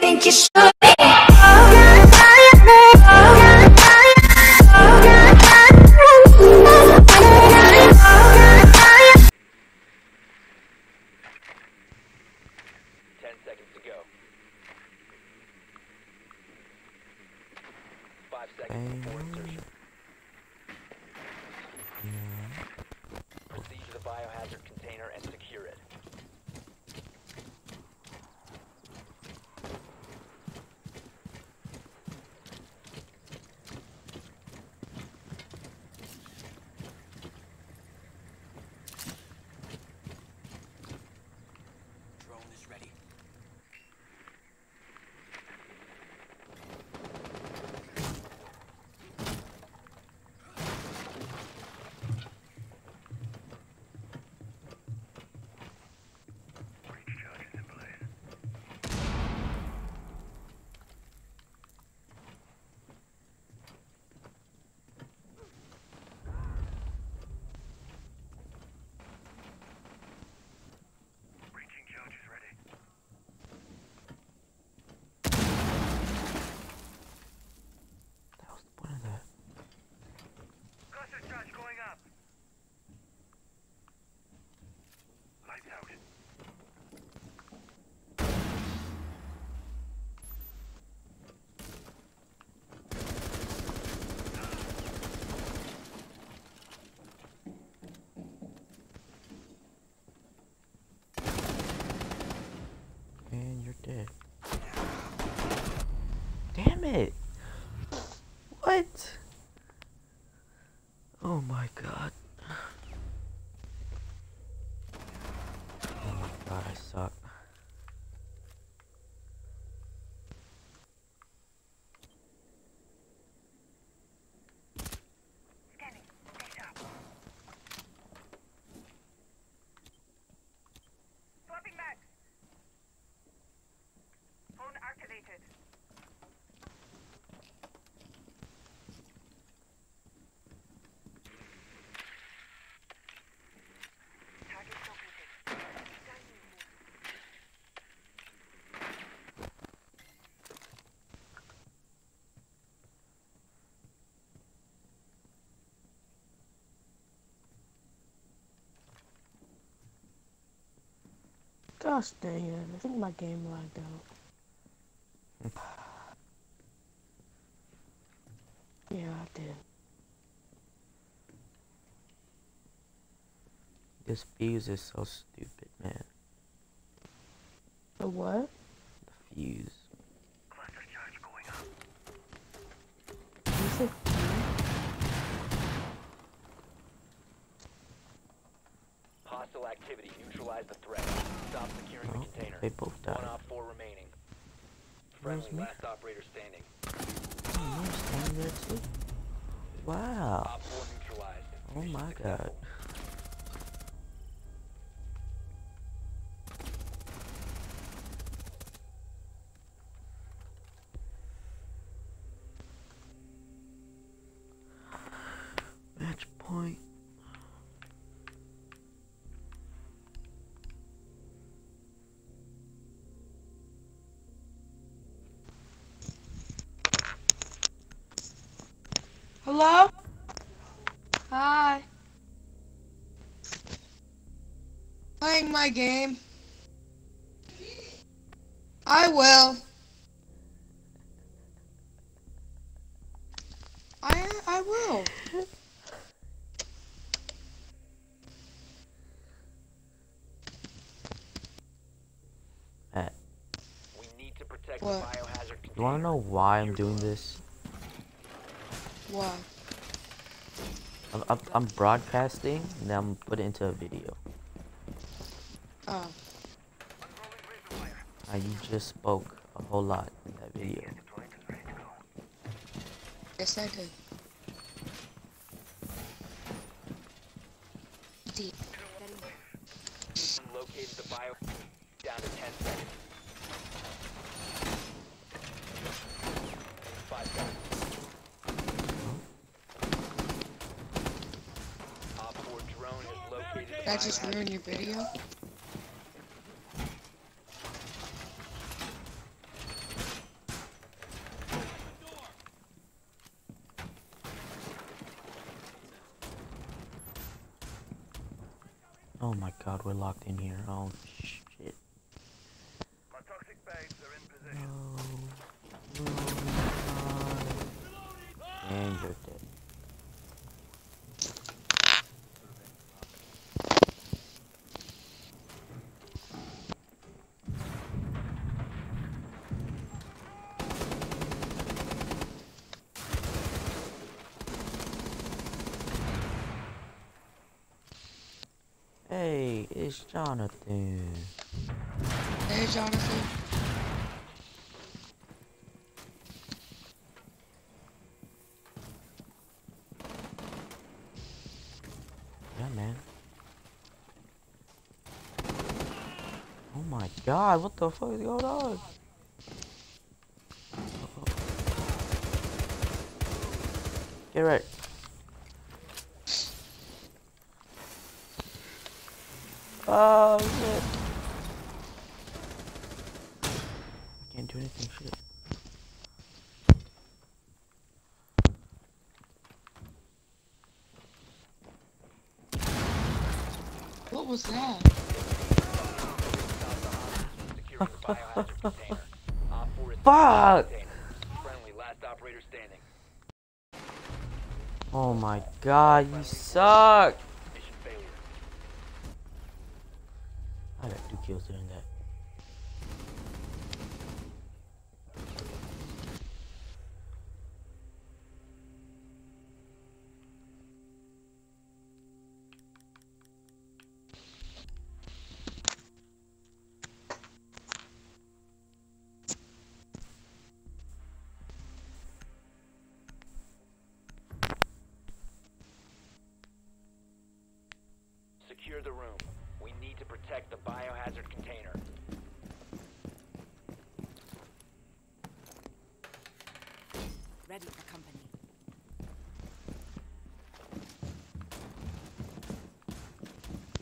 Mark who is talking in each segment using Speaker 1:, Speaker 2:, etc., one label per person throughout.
Speaker 1: think you should
Speaker 2: Gosh dang it, I think my game lagged out. yeah, I did.
Speaker 3: This fuse is so stupid, man.
Speaker 2: The what?
Speaker 3: The fuse.
Speaker 4: Cluster charge going up.
Speaker 2: You said
Speaker 5: Hostile activity. Neutralize the threat. Stop securing
Speaker 3: Oh,
Speaker 5: the container.
Speaker 3: they both
Speaker 5: One
Speaker 3: died.
Speaker 5: op four remaining. Friendly,
Speaker 3: me?
Speaker 5: last operator standing.
Speaker 3: Oh, standing there too? Wow.
Speaker 5: Op four neutralized.
Speaker 3: Oh my god.
Speaker 2: Hello? Hi. Playing my game. I will. I I will.
Speaker 3: Matt,
Speaker 5: We need to protect
Speaker 2: What?
Speaker 5: the biohazard
Speaker 3: you wanna know why I'm doing this?
Speaker 2: Why?
Speaker 3: I'm, I'm, I'm broadcasting, and then I'm put it into a video.
Speaker 2: Oh.
Speaker 4: Unrolling.
Speaker 3: Uh, you just spoke a whole lot in that video.
Speaker 4: Deployed and ready to go.
Speaker 2: Yes, I did. Deep.
Speaker 5: Located the bio. Down to 10 seconds.
Speaker 2: That just ruined your video?
Speaker 3: Oh my god, we're locked in here. Oh. Hey, Jonathan.
Speaker 2: Hey, Jonathan.
Speaker 3: Yeah, man. Oh my god, what the fuck is going on? Get right. Oh shit. Can't do anything, shit.
Speaker 2: What was that?
Speaker 5: Securing the biohazard container. Op 4 is
Speaker 3: Fuck!
Speaker 5: Friendly, last operator standing.
Speaker 3: Oh my god, you suck!
Speaker 5: Mission failure.
Speaker 3: I got two kills doing that.
Speaker 5: Secure the room. To protect the biohazard container.
Speaker 1: Ready for company.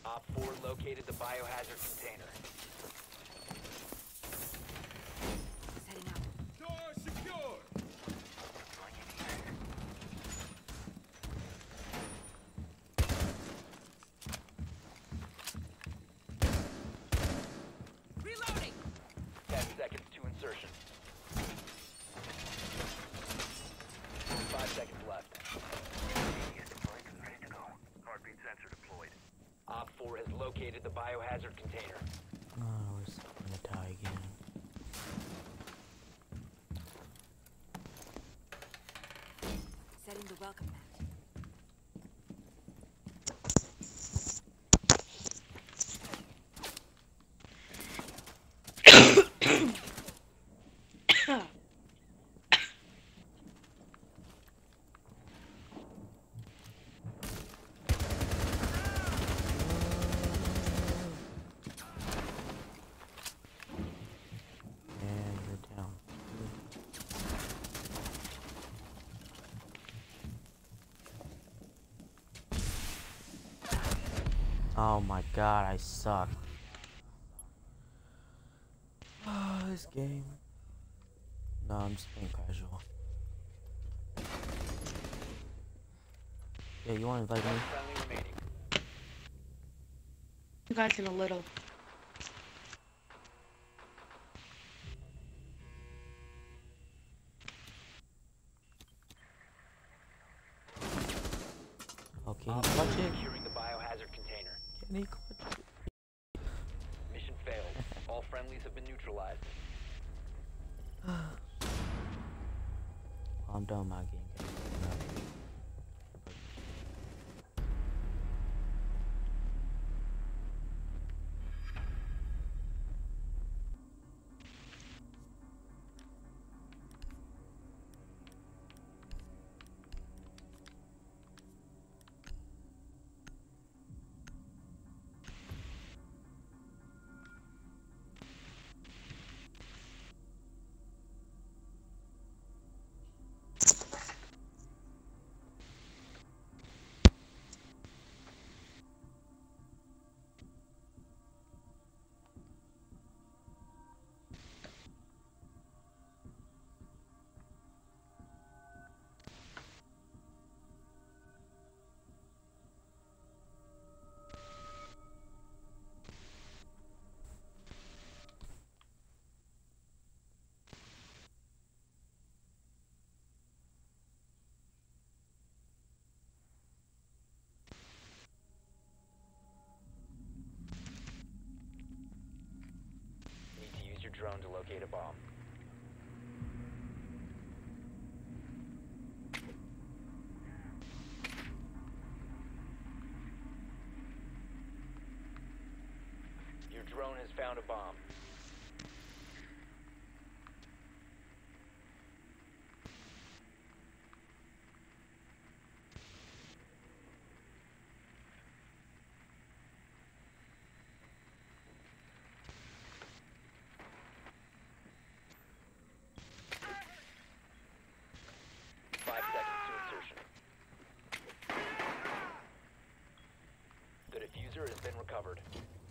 Speaker 5: Op 4 located the biohazard container.
Speaker 1: Setting up. Reloading.
Speaker 5: 10 seconds to insertion. 5 seconds left.
Speaker 4: Is deployed and ready to go. Heartbeat sensor deployed.
Speaker 5: Op 4 has located the biohazard container.
Speaker 3: Oh, we're still gonna die again.
Speaker 1: Setting the welcome mat.
Speaker 3: And you're down. Oh my god, I suck. Oh, this game. No, I'm just being casual. Yeah, you wanna invite me?
Speaker 2: You guys in a little.
Speaker 3: Oh, can
Speaker 5: Op
Speaker 3: you
Speaker 5: 4
Speaker 3: clutch it?
Speaker 5: securing the biohazard Mission failed. All friendlies have been neutralized.
Speaker 3: I'm done my game.
Speaker 5: bomb. Your drone has found a bomb. has been recovered.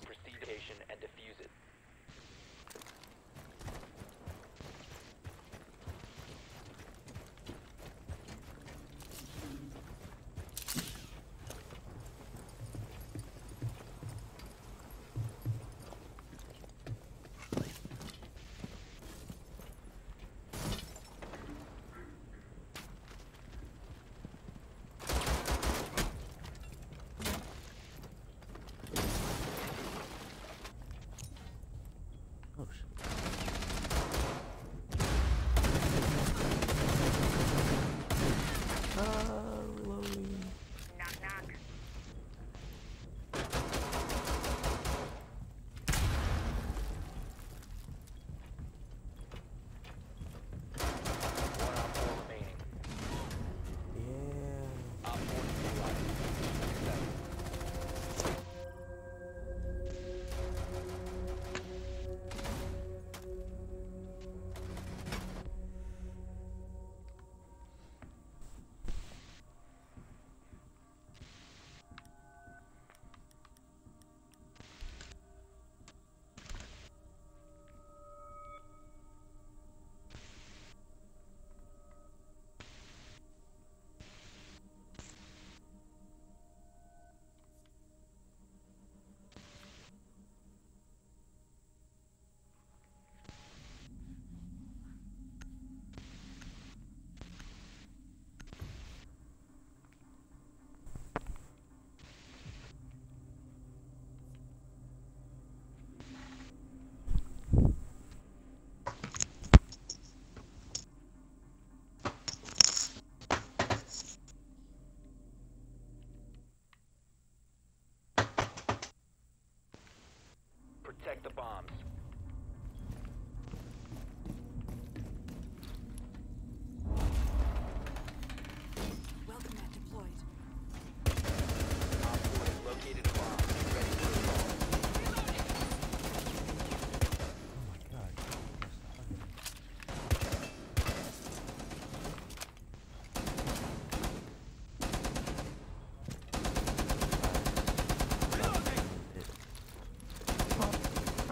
Speaker 5: Proceed and defuse it.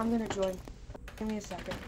Speaker 2: I'm gonna join. Give me a second.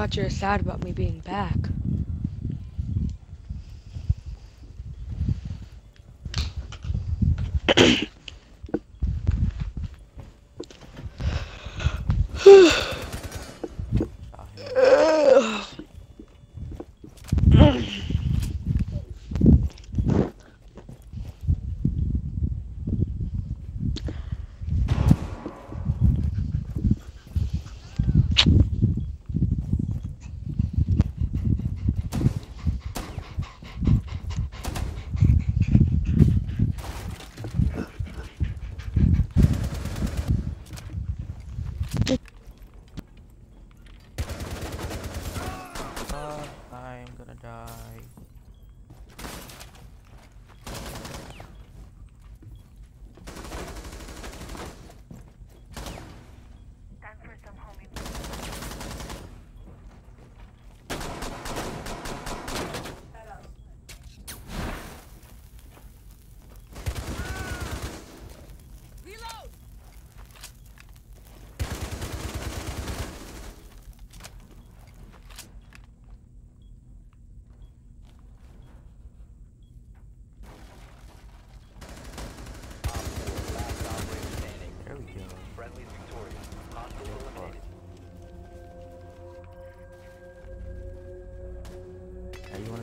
Speaker 2: thought you were sad about me being back.
Speaker 3: some homie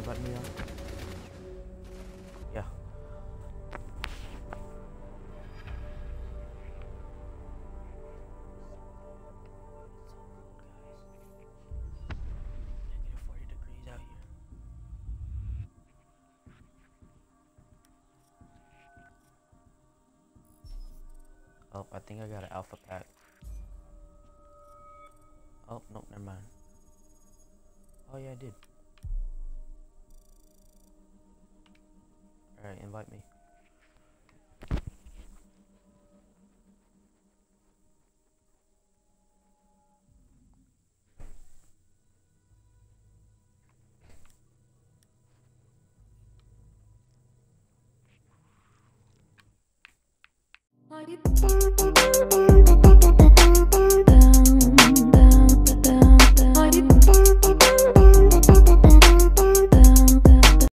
Speaker 3: wanna me? Yeah. Negative 40 degrees out here. Oh, I think I got an alpha pack. Oh, no, never mind. Oh, yeah, I did. Alright, invite me.